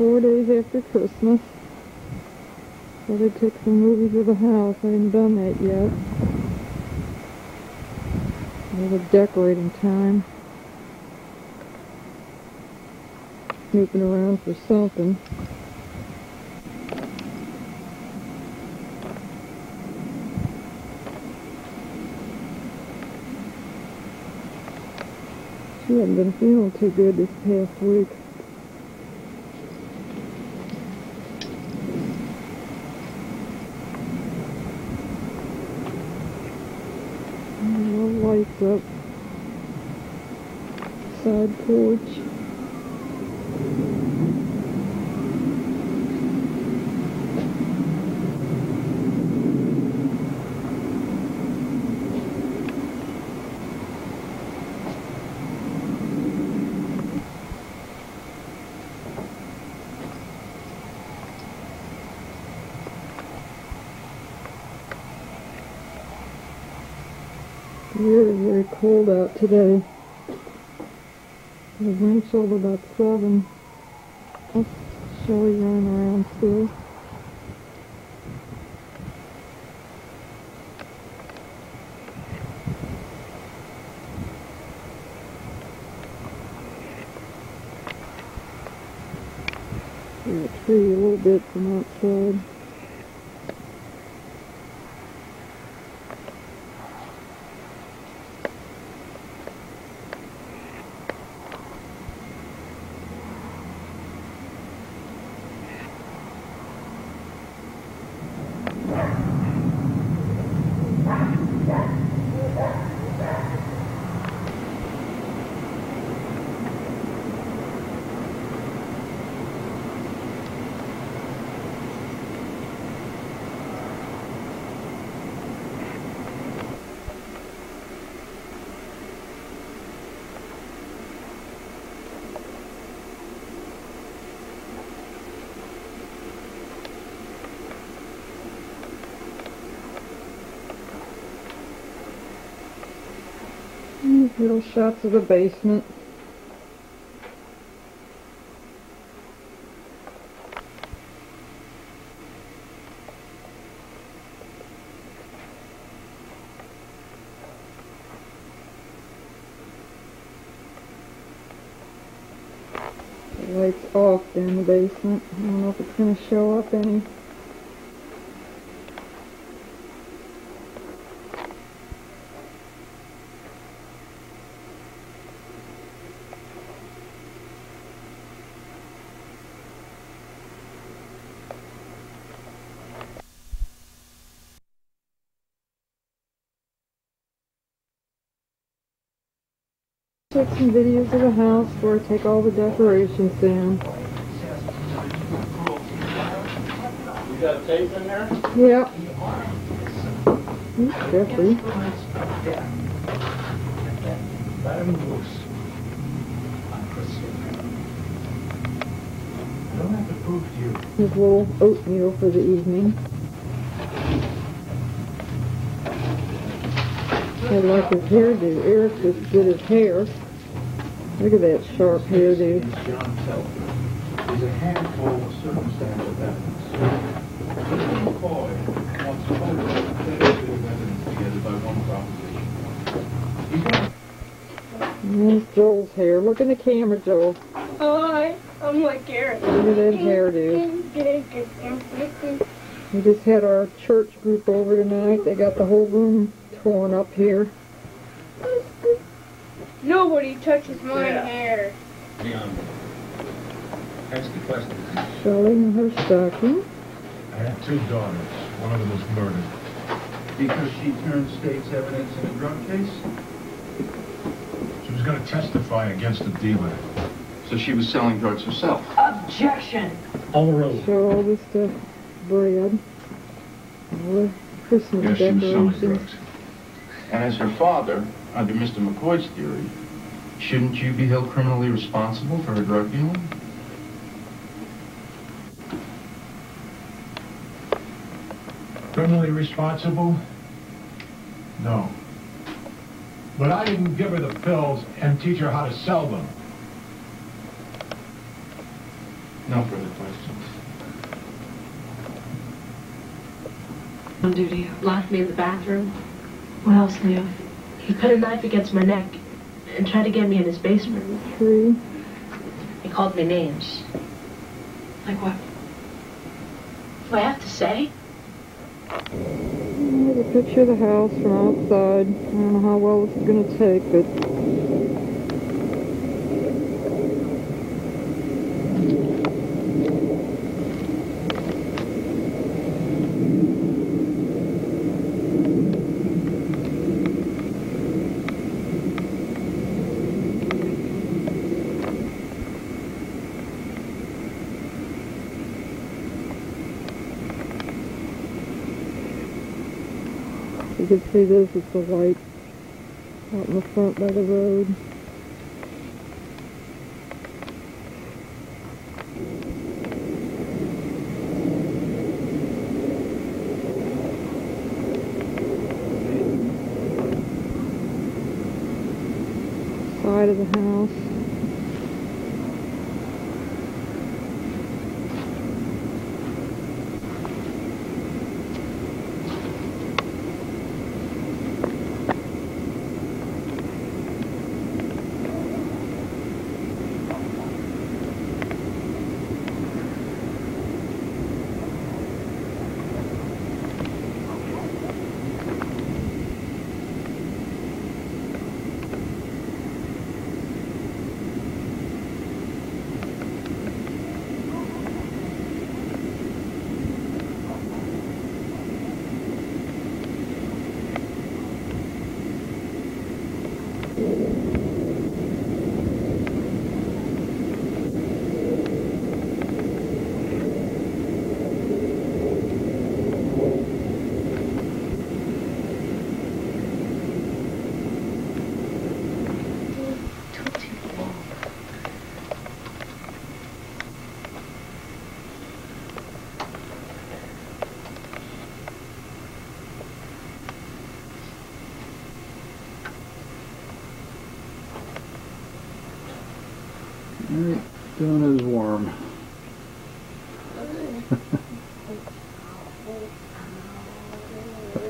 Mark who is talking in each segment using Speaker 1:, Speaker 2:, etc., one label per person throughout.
Speaker 1: after Christmas. Thought I'd take some movies of the house. I haven't done that yet. A little decorating time. Snooping around for something. She hasn't been feeling too good this past week. Side porch. Very, very cold out today. The wind's over about seven. That's Shelly running around still. Tree a little bit from outside. Little shots of the basement. The lights off down the basement. I don't know if it's going to show up any. Take some videos of the house before I take all the decorations down.
Speaker 2: You got a tape in there?
Speaker 1: Yep. Ooh, Jeffrey.
Speaker 3: don't have to prove to you.
Speaker 1: His little oatmeal for the evening. I like his hairdo. Eric just did his hair. Look at that sharp hairdo.
Speaker 3: John Telfer is a handful of circumstantial evidence. Mr. McCoy wants total definitive evidence together by one proposition. He's going
Speaker 1: And there's Joel's hair. Look in the camera, Joel.
Speaker 4: Hi, I'm like Eric.
Speaker 1: Look at that hairdo. We just had our church group over tonight. They got the whole room torn up here.
Speaker 4: Nobody touches my
Speaker 2: Yeah.
Speaker 4: hair.
Speaker 5: Leon, ask the question.
Speaker 1: Shelley and her stocking.
Speaker 3: I have two daughters. One of them was murdered.
Speaker 5: Because she turned state's evidence in a drug case?
Speaker 3: She was going to testify against the dealer.
Speaker 5: So she was selling drugs herself?
Speaker 6: Objection!
Speaker 3: On the road.
Speaker 1: Show all this stuff, bread, all the Christmas
Speaker 3: Yes, she was selling
Speaker 1: decorations.
Speaker 3: drugs.
Speaker 5: And as her father, under Mr. McCoy's theory, shouldn't you be held criminally responsible for her drug dealing?
Speaker 3: Criminally responsible? No. But I didn't give her the pills and teach her how to sell them.
Speaker 5: No further questions.
Speaker 7: On duty.
Speaker 8: Locked me in the bathroom.
Speaker 7: What else, Leo?
Speaker 8: He put a knife against my neck and tried to get me in his basement.
Speaker 1: Tree.
Speaker 8: He called me names.
Speaker 7: Like what?
Speaker 8: Do I have to say?
Speaker 1: Here's a picture of the house from outside. I don't know how well this is gonna take, but can see this is the light out in the front by the road. Side of the house.
Speaker 9: Alright, doing his worm.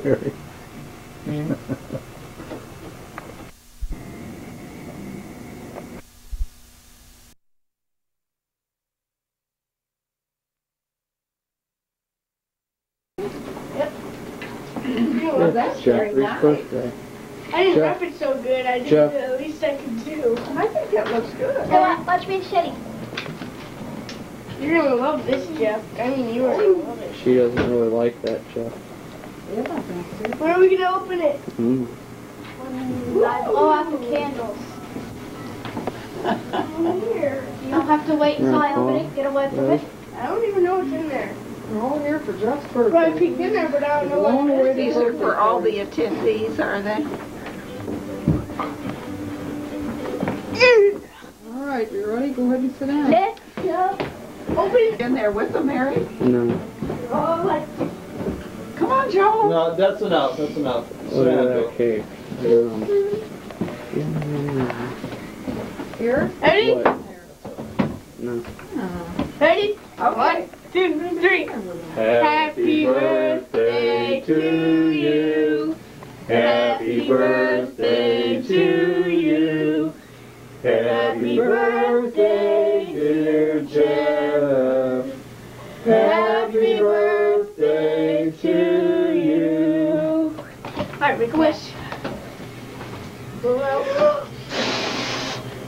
Speaker 9: Very.
Speaker 4: Oh, that's
Speaker 9: Jeffrey's birthday.
Speaker 4: I didn't
Speaker 9: Jeff.
Speaker 4: wrap it so good. I did
Speaker 9: Jeff.
Speaker 4: the least I could do.
Speaker 10: I think that looks good.
Speaker 4: So, uh, watch me shitty. You're gonna love this, Jeff. I mean, you are gonna love it.
Speaker 2: She doesn't really like that, Jeff. Yeah.
Speaker 4: When are we gonna open it?
Speaker 2: Mm.
Speaker 10: I blow out the candles.
Speaker 4: Here.
Speaker 10: You don't have to wait until I
Speaker 2: Yeah,
Speaker 10: open
Speaker 2: well,
Speaker 10: it. Get away from it.
Speaker 4: I don't even know what's in there.
Speaker 1: We're all here for Jeff's
Speaker 4: Well, I peeked in there, but I don't know
Speaker 1: Long
Speaker 4: what it
Speaker 1: way
Speaker 10: These are for all the attendees, are they?
Speaker 1: All right, you ready? Go ahead and sit down.
Speaker 4: Let's go. Open it.
Speaker 10: In there with them, Mary?
Speaker 2: No.
Speaker 4: Oh, like,
Speaker 10: Come on, Joel.
Speaker 11: No, that's enough, that's enough.
Speaker 2: Look at that cake. Um,
Speaker 1: Here?
Speaker 4: ready?
Speaker 2: what? No.
Speaker 4: Ready?
Speaker 10: Okay.
Speaker 4: One, two, three. Happy birthday to you. Happy birthday to you. Happy birthday, dear Jeff. Happy birthday to you. Alright, make a wish.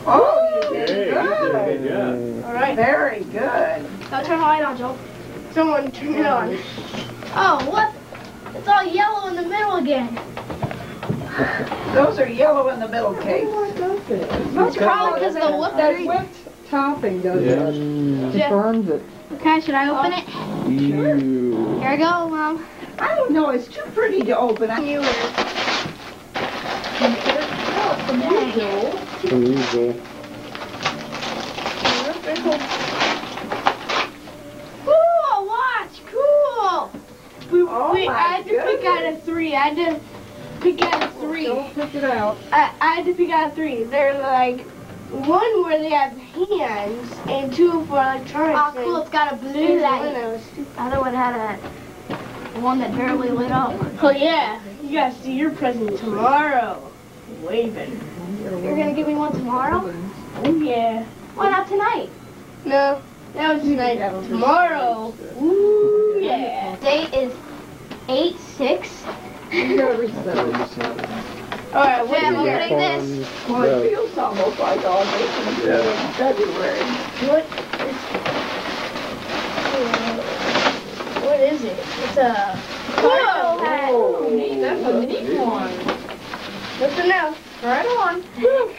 Speaker 10: Oh, you did
Speaker 11: Hey,
Speaker 10: good.
Speaker 11: good job.
Speaker 4: Alright.
Speaker 10: Very good.
Speaker 4: Now turn the light on, Joel. Someone turn it on.
Speaker 12: Oh, what? It's all yellow in the middle again.
Speaker 10: Those are yellow in the middle oh, cakes.
Speaker 12: It's probably because of the
Speaker 1: That
Speaker 12: whipped cream.
Speaker 1: whipped topping does
Speaker 11: Yeah.
Speaker 1: that.
Speaker 2: Mm.
Speaker 1: It burns it.
Speaker 12: Okay, should I open it?
Speaker 2: You.
Speaker 12: Here I go, Mom.
Speaker 10: I don't know, it's too pretty to open. I
Speaker 4: You
Speaker 2: Unusual.
Speaker 4: Cool, watch, cool. We,
Speaker 10: Oh
Speaker 4: we,
Speaker 10: my
Speaker 4: I had to pick out a three. I had to pick out of three.
Speaker 1: Don't pick it out.
Speaker 4: I, I had to pick out of three. They're like one where they have hands and two for electronics.
Speaker 12: Oh, cool. It's got a blue light.
Speaker 4: Windows.
Speaker 12: The other one had a one that barely lit up.
Speaker 4: Oh yeah, you gotta see your present tomorrow. Way better.
Speaker 12: You're gonna give me one tomorrow?
Speaker 4: Oh yeah.
Speaker 12: Why not tonight?
Speaker 4: No, that was tonight. Tomorrow. Ooh yeah.
Speaker 12: Date is 8 6.
Speaker 1: You gotta reset.
Speaker 4: All right, what
Speaker 12: Yeah,
Speaker 4: is
Speaker 12: I'm this.
Speaker 13: Well, it feels almost like August and it's in February.
Speaker 4: What is? What is it? It's a
Speaker 12: Whoa!
Speaker 4: hat.
Speaker 13: Oh, neat, that's a neat one.
Speaker 4: Listen now.
Speaker 13: Right on.
Speaker 4: Everyone,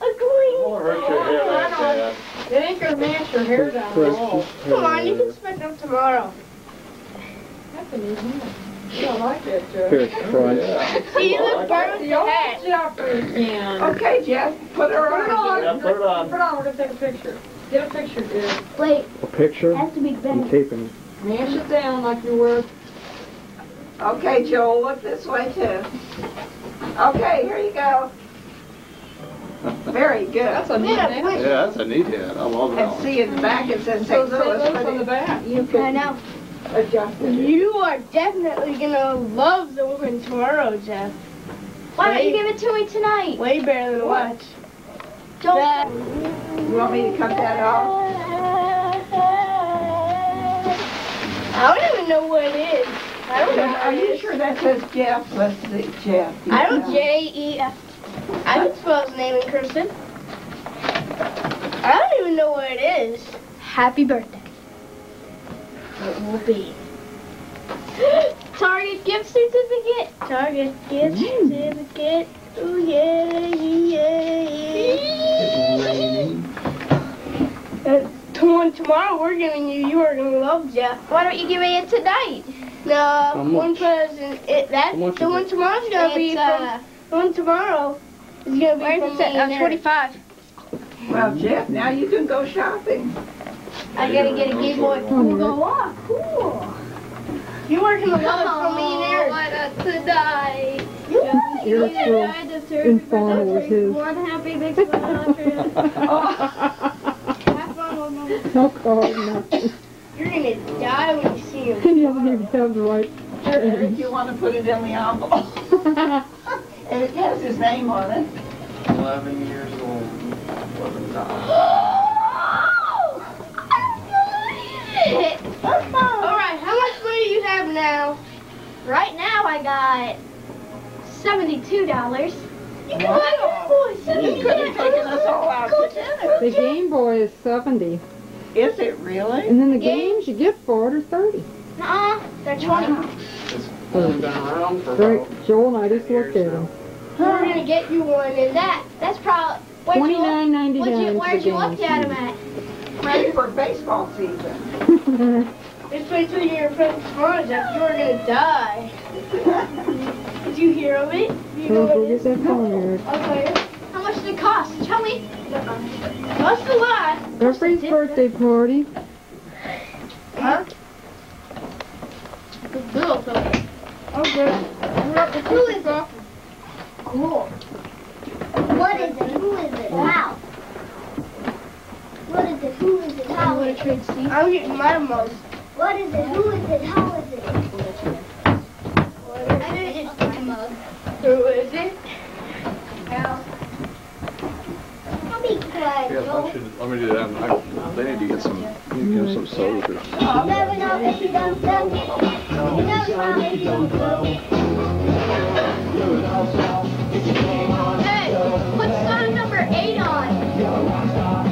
Speaker 4: a green.
Speaker 2: Won't hurt your hair like that.
Speaker 13: It ain't gonna mash your hair down at all.
Speaker 4: Come on, you can spend them tomorrow.
Speaker 13: That's a neat one. Yeah, I like that, Jeff.
Speaker 14: Here, crunch.
Speaker 4: See, you look better
Speaker 13: The
Speaker 4: the
Speaker 13: old
Speaker 4: hat.
Speaker 13: Jeffrey can.
Speaker 10: Okay, Jeff, put her
Speaker 13: Put it
Speaker 10: on.
Speaker 13: on.
Speaker 2: Yeah, put it on.
Speaker 13: Put it on, we're gonna take a picture. Get a picture, dude.
Speaker 12: Wait,
Speaker 14: A picture?
Speaker 12: has to be
Speaker 14: I'm
Speaker 12: better.
Speaker 14: taping.
Speaker 13: Mash it down like you were.
Speaker 10: Okay, Joel, look this way too. Okay, here you go. Very good.
Speaker 13: That's a neat
Speaker 4: Yeah,
Speaker 13: name.
Speaker 4: wait.
Speaker 2: Yeah, that's a neat hat. I love
Speaker 10: And see in the back it says
Speaker 13: So
Speaker 10: St.
Speaker 13: St.
Speaker 10: Louis,
Speaker 13: Louis on the back.
Speaker 10: you can.
Speaker 12: I know.
Speaker 10: Adjust it.
Speaker 4: You are definitely gonna love the one tomorrow, Jeff.
Speaker 12: Why don't you give it to me tonight?
Speaker 4: Way better than watch.
Speaker 12: Don't.
Speaker 4: That-
Speaker 10: You want me to cut that off?
Speaker 4: I don't even know what it is. I don't know.
Speaker 10: Are you sure that says Jeff? Let's see, Jeff.
Speaker 4: I don't J E F. I don't spell his name in cursive. I don't even know what it is.
Speaker 12: Happy birthday.
Speaker 4: It will be.
Speaker 12: Target gift certificate.
Speaker 4: Target gift certificate. Ooh yeah, yeah, yeah. Uh, to- tomorrow we're giving you. You are gonna love Jeff.
Speaker 12: Why don't you give me it tonight?
Speaker 4: No, one present. It that
Speaker 14: How much
Speaker 4: the one tomorrow's gonna be
Speaker 12: It's,
Speaker 4: from.
Speaker 12: uh,
Speaker 4: The one tomorrow is gonna be
Speaker 12: where
Speaker 4: from
Speaker 12: does it say?
Speaker 4: me
Speaker 12: Uh, 25.
Speaker 10: Well, Jeff, now you can go shopping.
Speaker 12: I gotta get a Game Boy.
Speaker 1: We'll
Speaker 12: go, oh, cool.
Speaker 4: You are gonna love it from me and Eric.
Speaker 12: why not tonight?
Speaker 1: Eric's real informal with his.
Speaker 12: One happy big hundred.
Speaker 1: No card, nothing.
Speaker 4: You're gonna die when you see him.
Speaker 1: He doesn't even have the right
Speaker 10: If you want to put it in the envelope. And it has his name on it.
Speaker 2: Eleven years old.
Speaker 4: Alright, how much money do you have now?
Speaker 12: Right now I got seventy-two dollars.
Speaker 4: You can buy a boy
Speaker 10: He could have taken us all out to.
Speaker 1: The Game Boy is 70.
Speaker 10: Is it really?
Speaker 1: And then the games you get for it are 30.
Speaker 12: Nuh-uh, they're twenty.
Speaker 2: It's been around for
Speaker 1: Right,
Speaker 2: about
Speaker 1: Joel and I just looked at them.
Speaker 4: We're gonna get you one and that.
Speaker 12: That, that's probably. Where'd
Speaker 1: Twenty-nine ninety-nine
Speaker 12: where'd you, where'd you look
Speaker 1: games.
Speaker 12: at them at?
Speaker 10: Ready for baseball season.
Speaker 4: Just wait till you're in front of tomorrow, Jeff. You are gonna die. Did you hear of it? Do you know
Speaker 1: So
Speaker 4: what
Speaker 1: go
Speaker 4: it
Speaker 1: that phone, Eric.
Speaker 4: I'll tell you.
Speaker 12: How much did it cost? Tell me.
Speaker 4: That's a lot.
Speaker 1: Jeffrey's birthday party.
Speaker 4: Huh? Good girl, so. Okay.
Speaker 12: Who is it? Cool. What is it? Who is it? Wow. What is it? Who is it? How is it?
Speaker 4: I'm getting my most.
Speaker 12: What is it? Who is it? How is it? I did it just my mug.
Speaker 4: Who is it?
Speaker 12: I'll be quiet,
Speaker 2: Yeah,
Speaker 12: Joe.
Speaker 2: I should, let me do that. I, they need to get some, need to get some soda.
Speaker 12: Oh, never know if you don't tell me. You never know if you don't tell me. Hey, put song number eight on.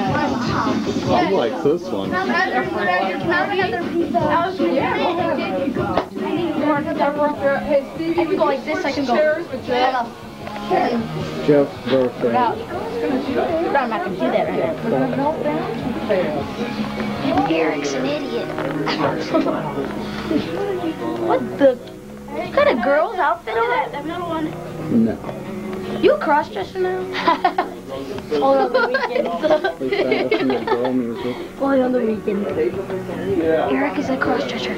Speaker 12: mom is more capable, but not me.
Speaker 2: I like this one.
Speaker 12: How many other people? I was
Speaker 1: Hey, Stevie,
Speaker 12: I can go like this, I can go.
Speaker 1: Jeff.
Speaker 2: Jeff's birthday.
Speaker 12: I'm not gonna do that right now. Eric's an idiot. what the? You got a girl's outfit on? That middle one.
Speaker 2: No.
Speaker 12: You a cross-dresser now? Only on the weekends.
Speaker 2: Let's listen to girl music.
Speaker 12: Only on the weekends. Eric is a cross-dresser.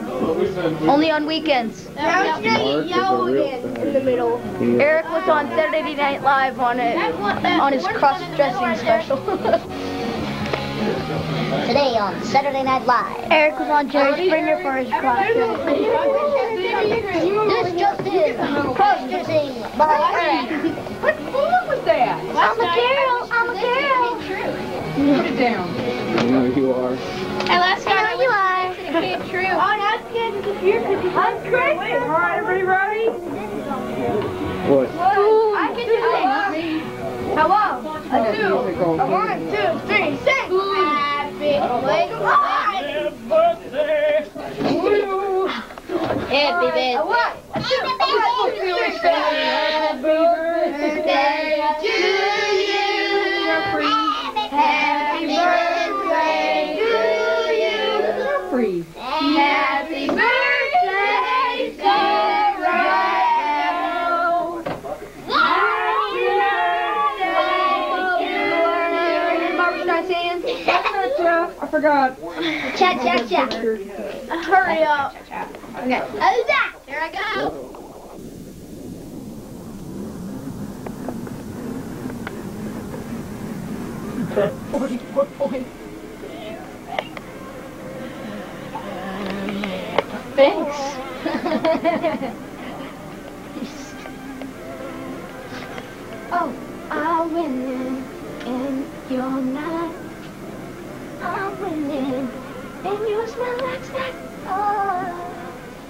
Speaker 12: Only on weekends.
Speaker 2: Mark is a
Speaker 12: in the middle. Eric was on Saturday Night Live on it on his cross-dressing special.
Speaker 15: Today on Saturday Night Live.
Speaker 12: Eric was on Jerry Springer for his cross-dressing.
Speaker 15: This just in. Cross-dressing by Eric.
Speaker 1: What that?
Speaker 15: I'm a girl. I'm a girl.
Speaker 1: Put it down.
Speaker 2: I know you are.
Speaker 12: And last
Speaker 15: I know you are.
Speaker 12: It came true. Oh, now it's getting to disappear because I'm crazy.
Speaker 1: All right, everybody ready?
Speaker 2: What?
Speaker 12: I can do this. Hello. A two. A one, two, three, sing. Happy birthday. Happy birthday. A what? A two. A one, two, three, sing. Happy birthday to you. Happy birthday to you. Happy birthday, Sarah. Happy birthday. Barbara Streisand.
Speaker 1: I forgot.
Speaker 12: Cha cha cha. Hurry up. Okay. Who's that? Here I go.
Speaker 1: Forty-four points.
Speaker 12: Thanks. oh, I'm winning and you're not. I'm winning and you smell like snack. Oh,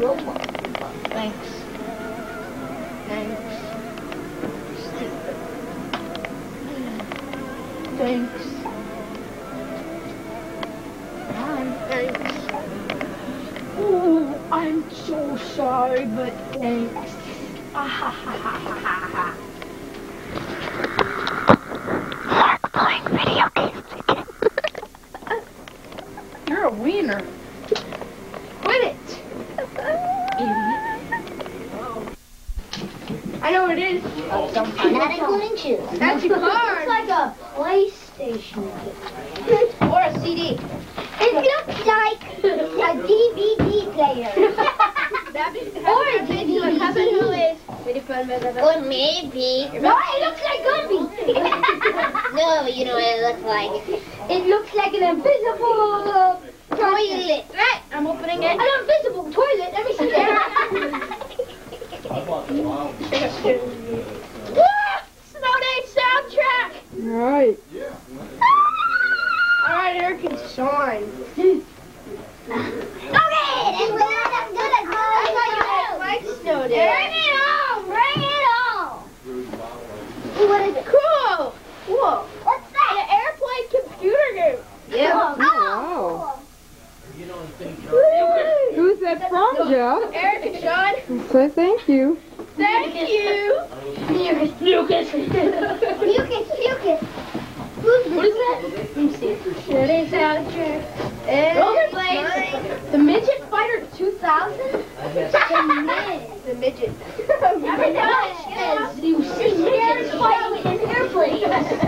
Speaker 12: pond. Thanks. Thanks. Thanks. Um, thanks. Ooh, I'm so sorry, but thanks. Ah, ha, ha, ha, ha.
Speaker 15: Mark playing video games again.
Speaker 1: You're a wiener.
Speaker 12: Quit it! I know what it is.
Speaker 15: Not including shoes.
Speaker 12: That's your card.
Speaker 15: It's like a PlayStation
Speaker 12: Or a CD.
Speaker 15: It looks like a DVD player.
Speaker 12: Or a DVD.
Speaker 15: Or maybe. No, it looks like Gumby. no, you know what it looks like. It looks like an invisible uh, toilet.
Speaker 12: Right, I'm opening it.
Speaker 15: An invisible toilet. Let me see that.
Speaker 12: Ah, Snow Day soundtrack.
Speaker 1: All right.
Speaker 12: All right, Eric can shine.
Speaker 15: okay, that's good. That's good. That's good.
Speaker 12: I thought you had like Snow Day.
Speaker 15: Bring it on. Bring it on.
Speaker 12: What is it? Cool. Cool.
Speaker 15: What's that?
Speaker 12: An airplane computer game.
Speaker 15: Yeah. Oh.
Speaker 1: oh wow. Who's that from, Jeff?
Speaker 12: Eric and Sean.
Speaker 1: Say thank you.
Speaker 12: Thank you.
Speaker 15: Lucas.
Speaker 12: Lucas.
Speaker 15: Lucas. Lucas.
Speaker 12: What is that? Let me see. Snow Day soundtrack. Rollerblades. The Midget Fighter 2000? The midget. Every time
Speaker 15: You see midgets fighting in airplanes.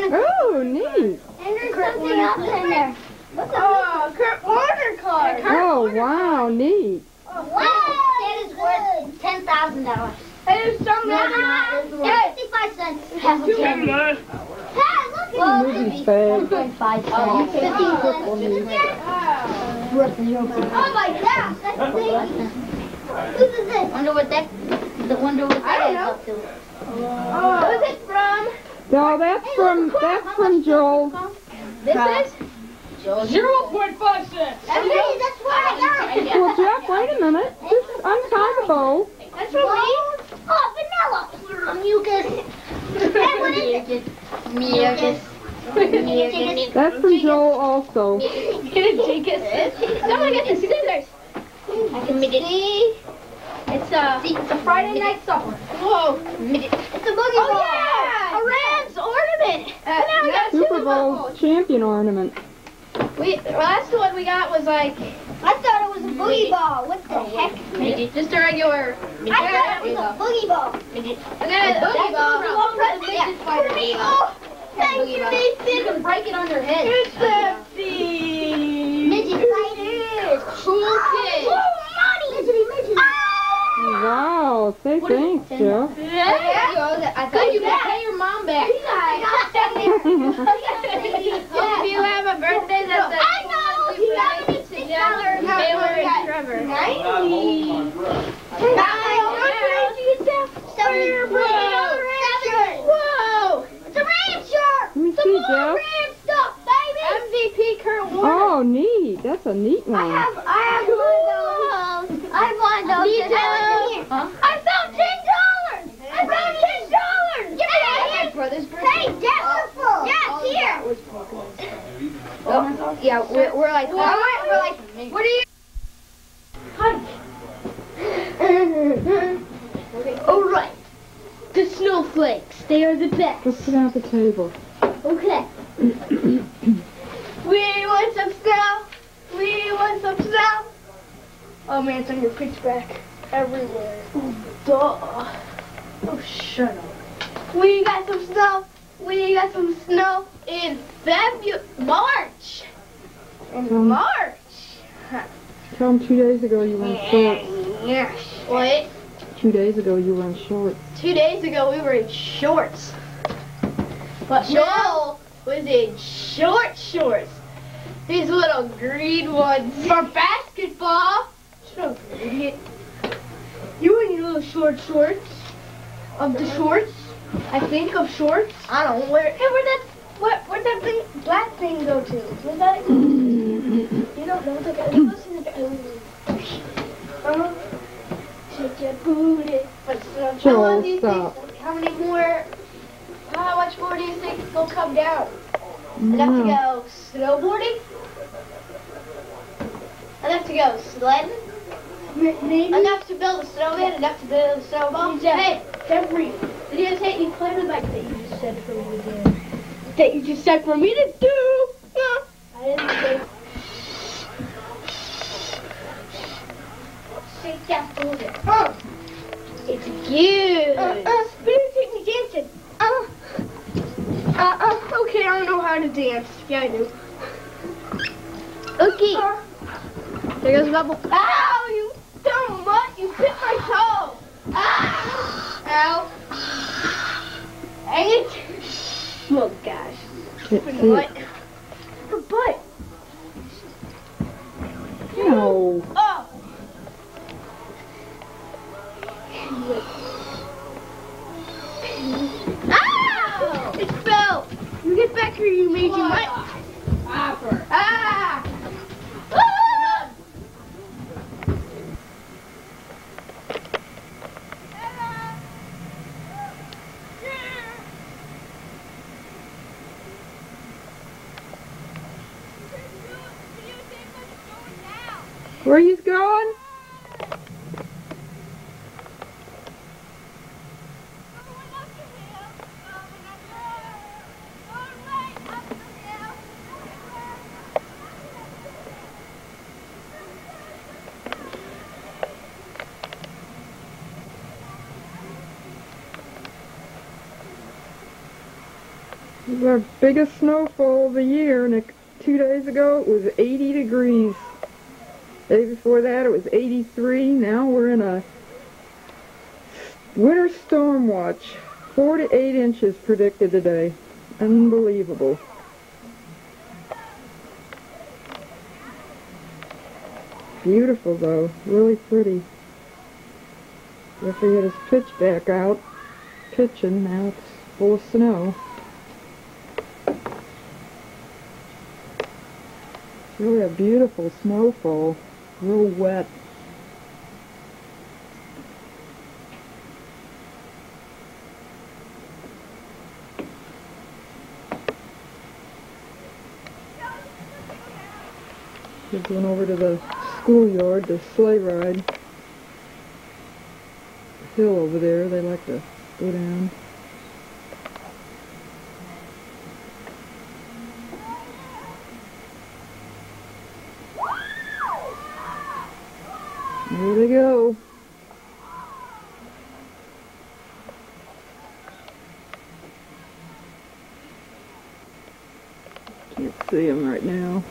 Speaker 12: And oh, neat.
Speaker 15: And there's
Speaker 12: oh, something else in there. What's
Speaker 15: oh,
Speaker 12: Kurt
Speaker 15: Warner
Speaker 12: card.
Speaker 15: oh,
Speaker 12: Warner wow,
Speaker 15: card. neat.
Speaker 12: Oh, wow. That
Speaker 15: is worth ten thousand dollars. Hey, so much. No, cents. Half a. Hey, look well, movie's bad. Cents. Oh, Fifteen oh, cents. Oh my gosh, that's crazy. Whose is this? Wonder what that. The wonder what that is up to. Oh.
Speaker 12: Who's it from?
Speaker 1: No, that's from that's from Joel.
Speaker 12: This is? Zero point five cents.
Speaker 15: That's me, that's what I got.
Speaker 1: Well, Jeff, wait a minute. This, untie the.
Speaker 15: That's from me. Oh, vanilla. Mucus. Hey, what is it? Mucus. Mucus.
Speaker 1: That's from Joel also.
Speaker 12: Someone get the scissors.
Speaker 15: I can make it.
Speaker 12: It's a, it's a Friday night supper. Whoa.
Speaker 15: It's a boogie
Speaker 12: Oh
Speaker 15: ball.
Speaker 12: yeah, a Rams ornament.
Speaker 15: Uh,
Speaker 12: now we got
Speaker 1: Super Bowl champion ornament.
Speaker 12: We the last one we got was like
Speaker 15: I thought it was a boogie ball. What the heck? Midget.
Speaker 12: Just a regular.
Speaker 15: I thought it was a boogie ball.
Speaker 12: And then a boogie ball.
Speaker 15: Yeah.
Speaker 12: Oh,
Speaker 15: Thank you,
Speaker 12: you can break it on your head.
Speaker 15: It's the midget fighters.
Speaker 12: Cool kid.
Speaker 15: Oh, money. Midget,
Speaker 1: Wow, say thanks, Jeff.
Speaker 12: Yeah. I thought you could pay your mom back. Hope you have a birthday that's a
Speaker 15: I know. You got me six dollars.
Speaker 12: Taylor and Trevor. Whoa!
Speaker 15: It's a ram shark.
Speaker 1: Let me
Speaker 15: Some
Speaker 1: see,
Speaker 15: more
Speaker 1: Jeff.
Speaker 15: ram stuff, baby.
Speaker 12: MVP Kurt Warner.
Speaker 1: Oh, neat. That's a neat
Speaker 15: I
Speaker 1: one.
Speaker 15: have, I have one of those. I have one of those.
Speaker 12: Me
Speaker 15: and I was
Speaker 12: too.
Speaker 15: in here. I found ten dollars. I found ten dollars. Give me that.
Speaker 12: brother's
Speaker 15: Hey, Jeff. Yeah, here.
Speaker 12: Oh, yeah, we're, we're like, we're like, what are you?
Speaker 15: All right. The snowflakes. They are the best.
Speaker 1: Let's sit down at the table.
Speaker 15: Okay.
Speaker 12: We want some snow. We want some snow. Oh man, it's on your pitch back everywhere. Duh. Oh, shut up. We got some snow. We got some snow in February, March. In
Speaker 1: Um,
Speaker 12: March.
Speaker 1: Tell them two days ago you were in shorts.
Speaker 12: Yes. What?
Speaker 1: Two days ago you were in shorts.
Speaker 12: Two days ago we were in shorts. But Joel was in short shorts. These little green ones for basketball. Shut up, you idiot. You and your little short shorts. Of the shorts. I think of shorts. I don't know where. Hey, where'd that what where'd that thing black thing go to? Was that You don't know the guy. It goes in the uh, Shake your booty. How long do you
Speaker 1: stop.
Speaker 12: think? How many more? How much more do you think will come down? Enough to go snowboarding? Enough to go sledding? Maybe. Enough to build a snowman? Enough to build a snowball? Hey, Jeffrey, did you take any play like that you just said for me to do? That you just said for me to do? No. I didn't say.
Speaker 15: Shake that booty.
Speaker 12: Oh. It's good.
Speaker 15: Uh, uh.
Speaker 12: You take me dancing.
Speaker 15: Uh,
Speaker 12: Uh, uh, okay, I don't know how to dance. Yeah, I do.
Speaker 15: okay.
Speaker 12: There goes Bubble. Ow, you dumb mutt. You bit my toe. Ah. Ow. Dang it. Oh, gosh.
Speaker 1: Can't the biggest snowfall of the year, and two days ago it was 80 degrees. The day before that it was 83. Now we're in a winter storm watch. Four to eight inches predicted today. Unbelievable. Beautiful though, really pretty. Referee had his pitch back out, pitching, now it's full of snow. Really a beautiful snowfall, real wet. We're going over to the schoolyard, the sleigh ride. Hill over there, they like to go down. Here they go. Can't see them right now.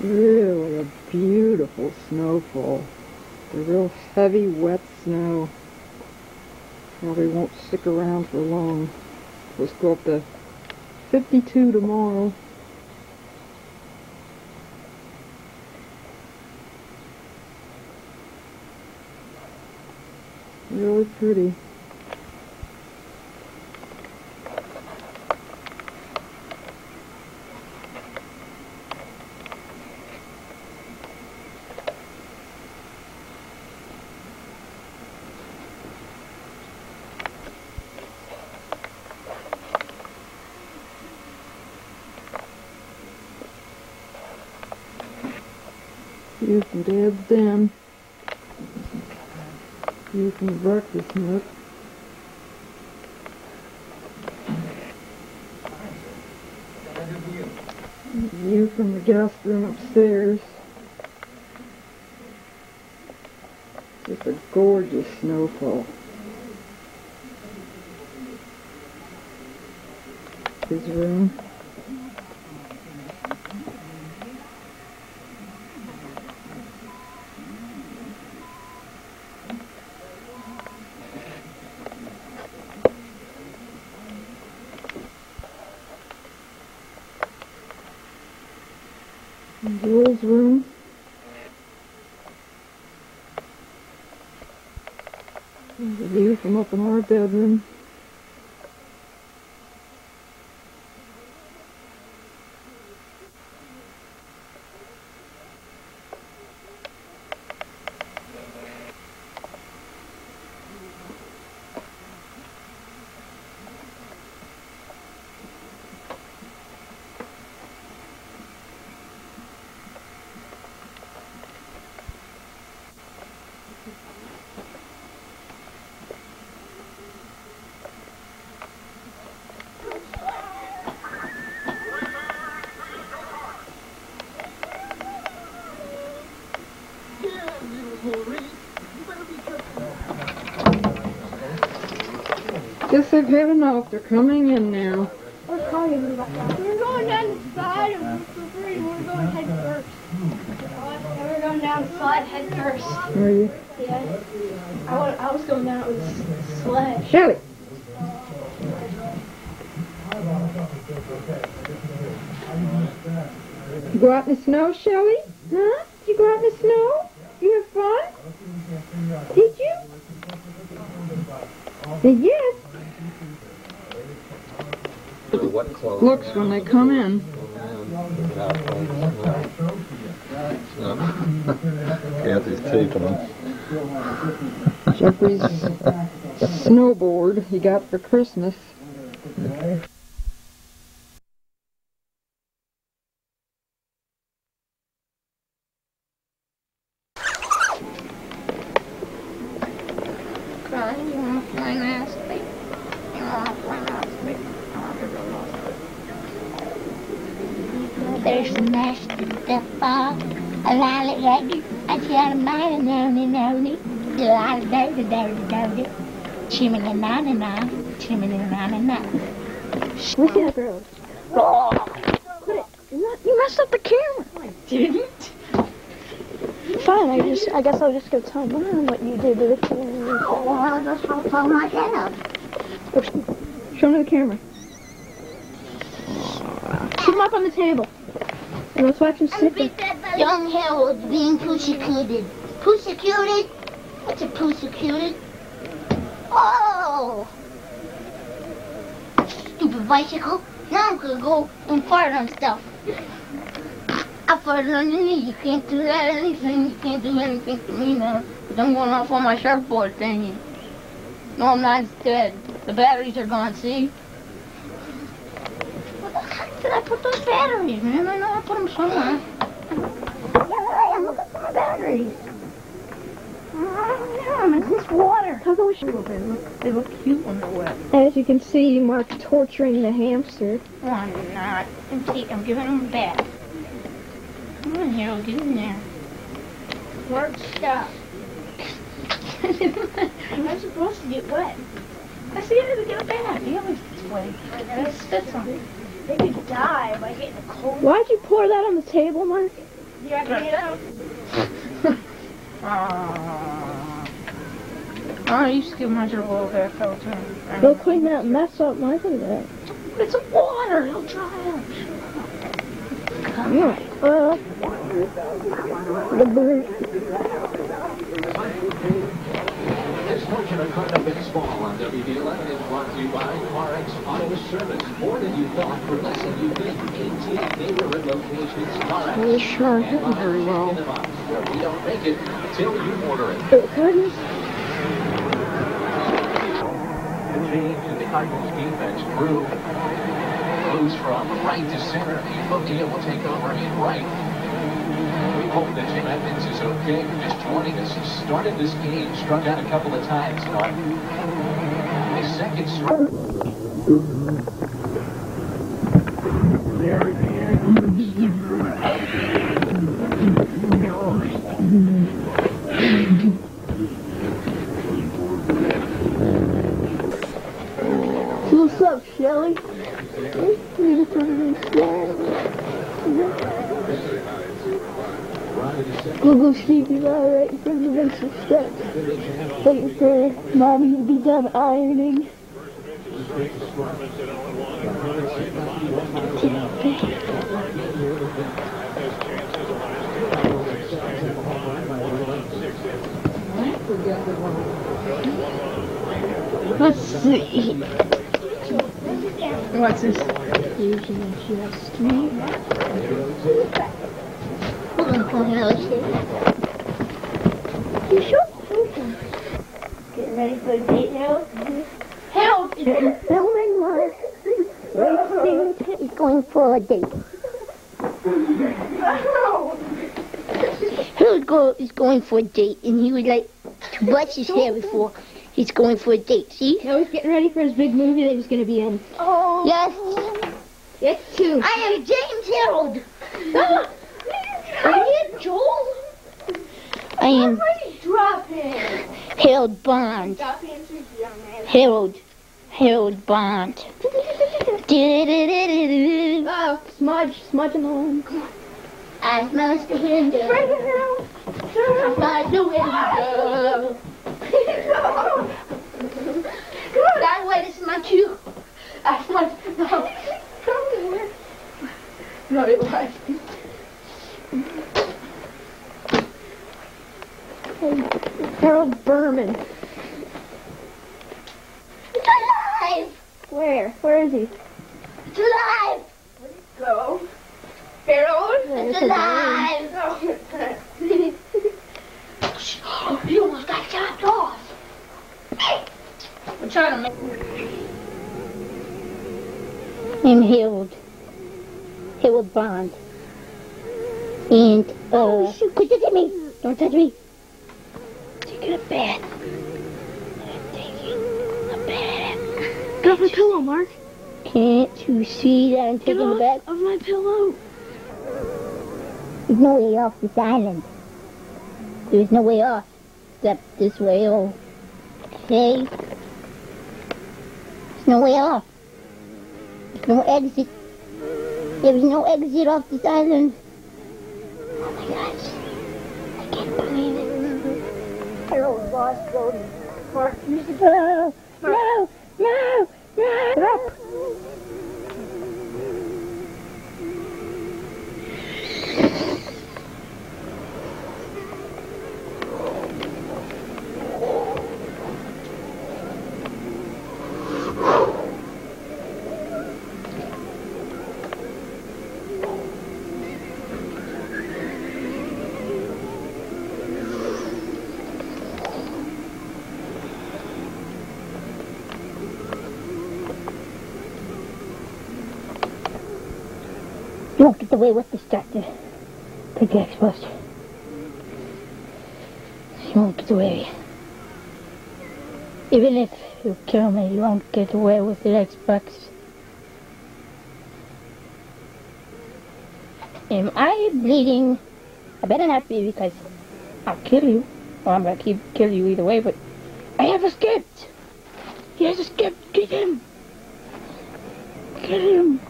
Speaker 1: Really a beautiful snowfall. The real heavy, wet snow. Probably won't stick around for long. Let's go up to 52 tomorrow. Really pretty. View from Dad's den. View from the breakfast nook. View from the guest room upstairs. Just a gorgeous snowfall. His room. Jules' room. There's a view from up in our bedroom. Guess they've had enough. They're coming in now.
Speaker 12: We're We're going down the side of Mr. Free. We're going head first. We're going down the slide head first.
Speaker 1: Are you?
Speaker 12: Yeah. I, wa- I was going down with sled.
Speaker 1: Shelly. You go out in the snow, Shelly? Huh? Did you go out in the snow? You have fun? Did you? Did yes.
Speaker 2: What clothes?
Speaker 1: Looks when they come in.
Speaker 2: Kathy's taping them.
Speaker 1: Jeffrey's snowboard he got for Christmas.
Speaker 16: Dirty, dirty. Chimney na na na. Chimney na na na.
Speaker 12: Look at that girl.
Speaker 16: Quit it.
Speaker 12: You not- You messed up the camera. I didn't. Fine, I just, I guess I'll just go tell mom what you did to the camera.
Speaker 16: Well, I'll just go tell my dad.
Speaker 12: Oh, show me the camera. Put him up on the table. And let's watch him sit.
Speaker 16: Young Harold being persecuted. Persecuted? What's a persecuted? Oh! Stupid bicycle. Now I'm gonna go and fart on stuff. I farted on your knee. You can't do that anything. You can't do anything to me now. I'm going off on my surfboard thingy. No, I'm not. Dead. The batteries are gone, see? Where the heck did I put those batteries, man? I know I put them somewhere. Yeah, looking for my batteries. Oh, man, this water.
Speaker 12: How we should
Speaker 16: They look, they look cute when they're wet.
Speaker 12: As you can see, Mark torturing the hamster.
Speaker 16: No, I'm not. I'm, take, I'm giving them a bath. Come on, Harold, get in there. Mark, stop. I'm supposed to get wet. I see him to get a bath. He always gets wet. He spits on it. They could die by getting a cold.
Speaker 12: Why'd you pour that on the table, Mark?
Speaker 16: You have to get out. Oh, I used to give my bit all the time.
Speaker 12: Go clean that mess up. Look at that.
Speaker 16: It's water. It'll dry up.
Speaker 12: Yeah. Uh, the.
Speaker 17: Portion of Cardinal Baseball on WD11 is brought to you by RX Auto Service. More than you thought for less than you think. 18 neighborhood locations. RX.
Speaker 12: Well, sure, hitting very well.
Speaker 17: in the box, where we don't make it till you order it.
Speaker 12: Oh, goodness.
Speaker 17: The change in the Cardinals defense grew. Moves from right to center. Motia will take over in right. Hope that Evans is okay. Just joining us. He started this game, struck out a couple of times, Mark. His second strike.
Speaker 12: What's up, Shelly? Google Stevie's all right in front of the Vincent steps. Waiting for mommy to be done ironing. Let's see. What's this? Using just me.
Speaker 16: Hold on, hold on, Harold.
Speaker 12: You sure?
Speaker 16: Getting ready for a date, Harold? Harold!
Speaker 12: Filming my racing.
Speaker 16: He's going for a date. Harold go, is going for a date, and he would like to brush his hair before he's going for a date. See?
Speaker 12: Now he's getting ready for his big movie that he's going to be in.
Speaker 16: Oh. Yes.
Speaker 12: Yes, too.
Speaker 16: I am James Harold. Ah! I am Joel. I am
Speaker 4: it.
Speaker 16: Harold Bond.
Speaker 4: Stop answering to young man.
Speaker 16: Harold. Harold Bond.
Speaker 12: Oh, smudge, smudge in the lawn.
Speaker 16: I must hinder. I do it. That way, this is my cue. That's my. No.
Speaker 12: No, it was. Harold Berman.
Speaker 16: It's alive.
Speaker 12: Where? Where is he?
Speaker 16: It's alive.
Speaker 4: Go. Harold?
Speaker 16: It's alive. Oh. you almost got chopped off. I'm trying to make. I'm Harold. Harold Bond. And, uh, quit touching me. Don't touch me. Take a bath. Thank
Speaker 8: Get off my pillow, Mark.
Speaker 16: Can't you see that I'm taking the
Speaker 8: off of my pillow.
Speaker 16: There's no way off this island. There's no way off except this way. Oh, okay. There's no way off. There's no exit. There's no exit off this island. Boss Brody. Mark, no, no, no, no. You won't get away with this, Doctor. Take the X-Post. You won't get away. Even if you kill me, you won't get away with the Xbox. Am I bleeding? I better not be because I'll kill you. Well, I'm gonna keep kill you either way, but I have escaped. He has escaped. Get him. Get him.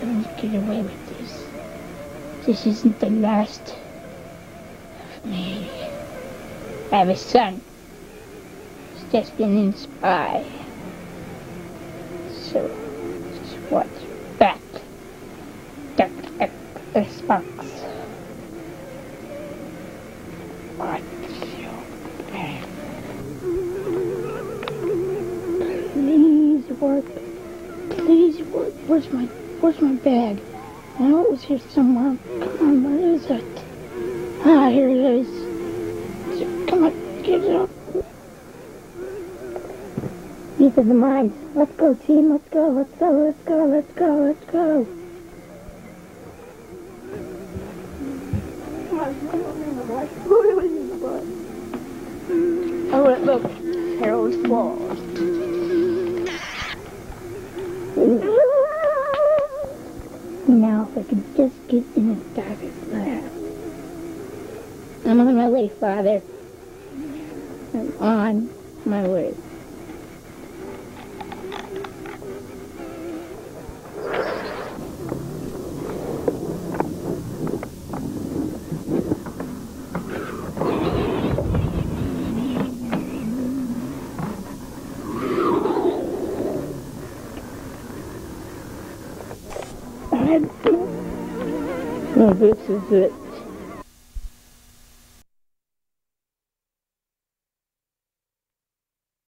Speaker 16: Don't get away with this. This isn't the last of me. I have a son. He's destined in spy. So, just watch back. Duck, duck, Xbox. Watch your back. Please work. Please work. Where's my Where's my bag? I know it was here somewhere. Come on, where is it? Ah, here it is. Come on, get it up. These are the mines. Let's go, team. Let's go. Let's go. Let's go. Let's go. Let's go. Oh, look. Harold's I could just get in the doctor's lab. I'm on my way, Father. I'm on my way. Oh, this is it.